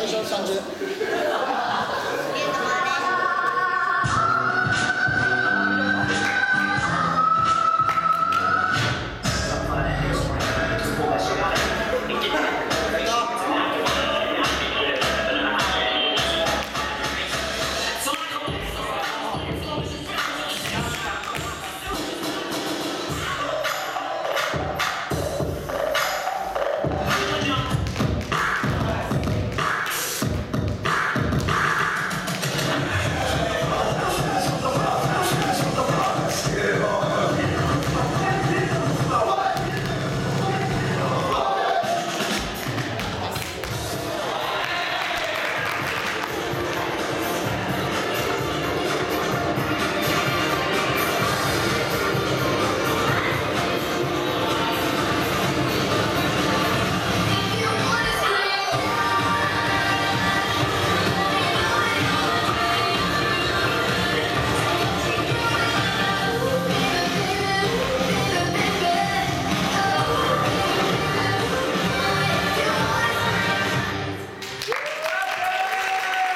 他就上去。